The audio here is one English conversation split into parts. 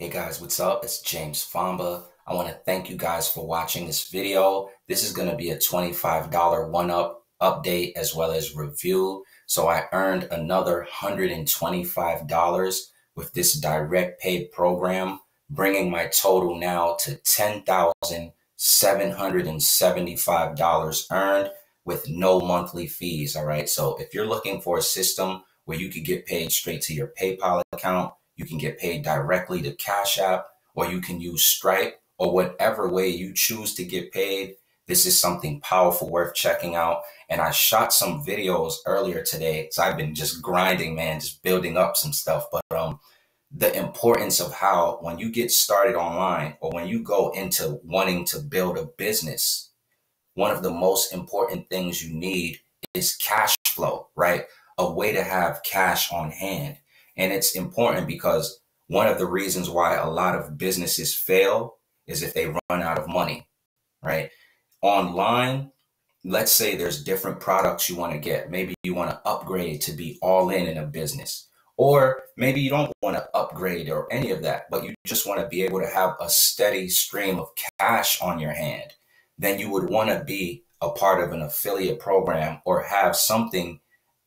Hey guys, what's up? It's James Fomba. I want to thank you guys for watching this video. This is going to be a $25 one-up update as well as review. So I earned another $125 with this direct paid program, bringing my total now to $10,775 earned with no monthly fees. All right. So if you're looking for a system where you could get paid straight to your PayPal account, you can get paid directly to Cash App, or you can use Stripe, or whatever way you choose to get paid. This is something powerful worth checking out. And I shot some videos earlier today. So I've been just grinding, man, just building up some stuff. But um, the importance of how when you get started online or when you go into wanting to build a business, one of the most important things you need is cash flow, right? A way to have cash on hand. And it's important because one of the reasons why a lot of businesses fail is if they run out of money, right? Online, let's say there's different products you want to get. Maybe you want to upgrade to be all in in a business. Or maybe you don't want to upgrade or any of that, but you just want to be able to have a steady stream of cash on your hand. Then you would want to be a part of an affiliate program or have something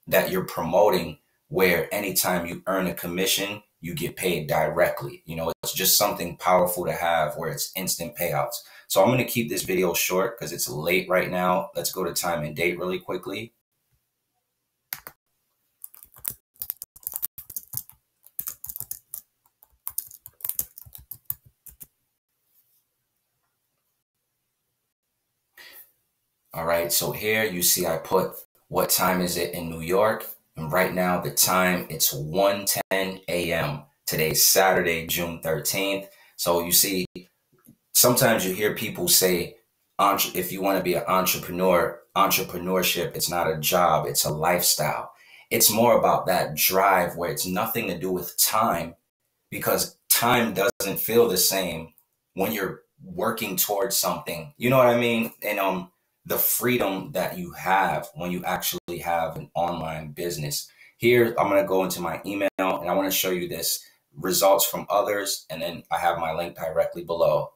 that you're promoting where anytime you earn a commission, you get paid directly. You know, it's just something powerful to have where it's instant payouts. So I'm going to keep this video short because it's late right now. Let's go to time and date really quickly. All right, so here you see I put what time is it in New York? And right now, the time it's 1:10 a.m. Today's Saturday, June 13th. So you see, sometimes you hear people say, if you want to be an entrepreneur, entrepreneurship, it's not a job, it's a lifestyle. It's more about that drive where it's nothing to do with time because time doesn't feel the same when you're working towards something. You know what I mean? And um the freedom that you have when you actually have an online business. Here, I'm going to go into my email and I want to show you this results from others. And then I have my link directly below.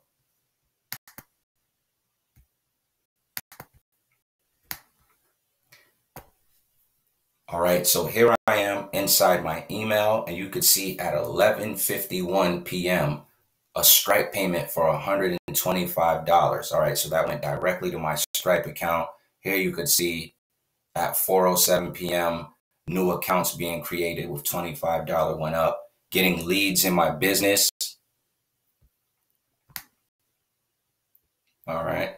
All right, so here I am inside my email, and you could see at 11:51 p.m a Stripe payment for $125. All right, so that went directly to my Stripe account. Here you could see at 4:07 p.m. new accounts being created with $25 One Up. Getting leads in my business. All right.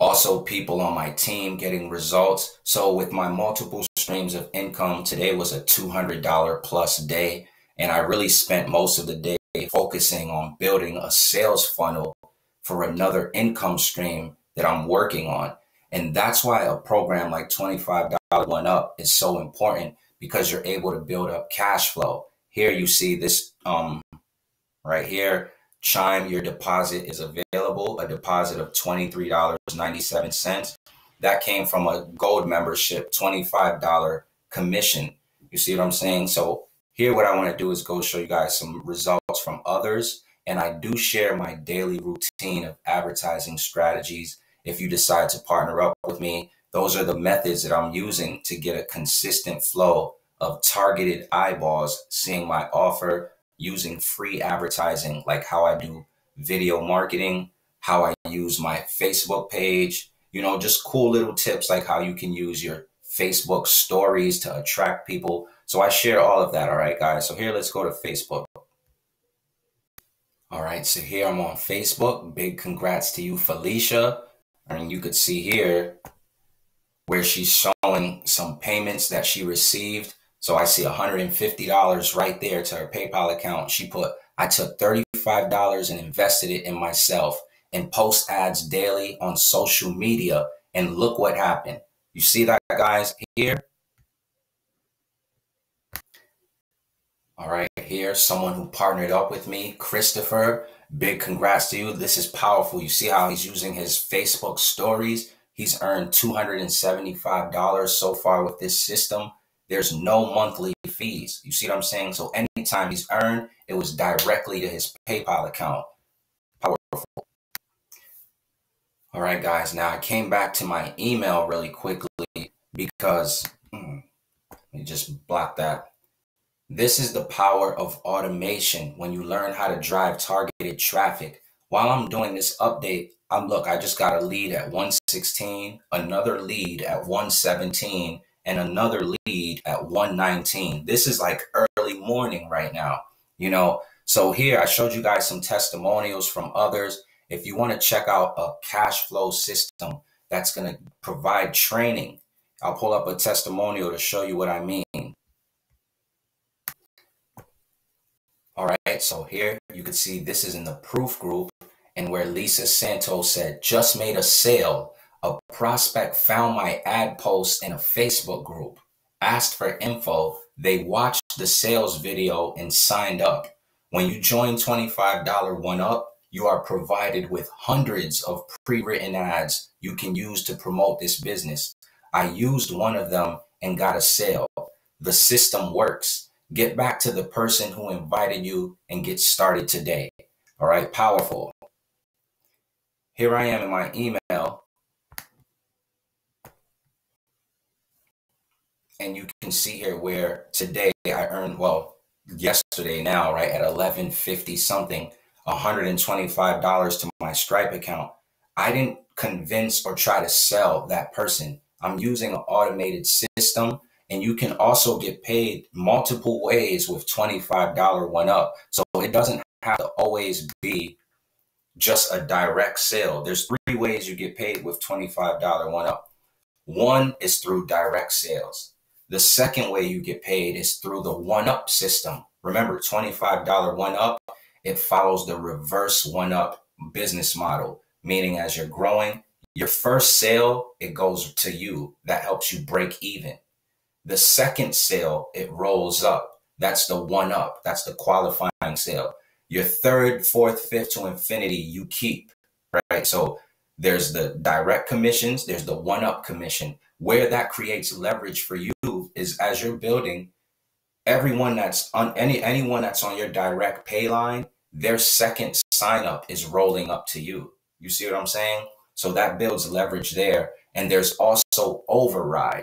Also, people on my team getting results. So, with my multiple streams of income, today was a $200 plus day. And I really spent most of the day focusing on building a sales funnel for another income stream that I'm working on. And that's why a program like $25 One Up is so important because you're able to build up cash flow. Here you see this um, right here. Chime, your deposit is available, a deposit of $23.97. That came from a gold membership, $25 commission. You see what I'm saying? So here, what I want to do is go show you guys some results from others. And I do share my daily routine of advertising strategies. If you decide to partner up with me, those are the methods that I'm using to get a consistent flow of targeted eyeballs seeing my offer using free advertising, like how I do video marketing, how I use my Facebook page, you know, just cool little tips like how you can use your Facebook stories to attract people so I share all of that. All right, guys. So here, let's go to Facebook. All right, so here I'm on Facebook. Big congrats to you, Felicia. And you could see here where she's showing some payments that she received. So I see $150 right there to her PayPal account. She put, I took $35 and invested it in myself and post ads daily on social media. And look what happened. You see that, guys, here? All right, here, someone who partnered up with me, Christopher. Big congrats to you. This is powerful. You see how he's using his Facebook stories. He's earned $275 so far with this system. There's no monthly fees. You see what I'm saying? So anytime he's earned, it was directly to his PayPal account. Powerful. All right, guys. Now I came back to my email really quickly because hmm, let me just block that. This is the power of automation when you learn how to drive targeted traffic. While I'm doing this update, I'm look, I just got a lead at 116, another lead at 117, and another lead at 119. This is like early morning right now, you know. So here I showed you guys some testimonials from others. If you want to check out a cash flow system that's going to provide training, I'll pull up a testimonial to show you what I mean. All so here you can see this is in the proof group and where Lisa Santos said, just made a sale. A prospect found my ad post in a Facebook group, asked for info. They watched the sales video and signed up. When you join $25 One Up, you are provided with hundreds of pre written ads you can use to promote this business. I used one of them and got a sale. The system works. Get back to the person who invited you and get started today. All right, powerful. Here I am in my email. And you can see here where today I earned, well, yesterday now, right, at 1150 something, $125 to my Stripe account. I didn't convince or try to sell that person. I'm using an automated system and you can also get paid multiple ways with $25 one up. So it doesn't have to always be just a direct sale. There's three ways you get paid with $25 one up. One is through direct sales. The second way you get paid is through the one up system. Remember, $25 one up, it follows the reverse one up business model, meaning as you're growing, your first sale, it goes to you. That helps you break even. The second sale, it rolls up. That's the one up. That's the qualifying sale. Your third, fourth, fifth to infinity, you keep, right? So there's the direct commissions, there's the one up commission. Where that creates leverage for you is as you're building, everyone that's on any anyone that's on your direct pay line, their second sign up is rolling up to you. You see what I'm saying? So that builds leverage there. And there's also overrides.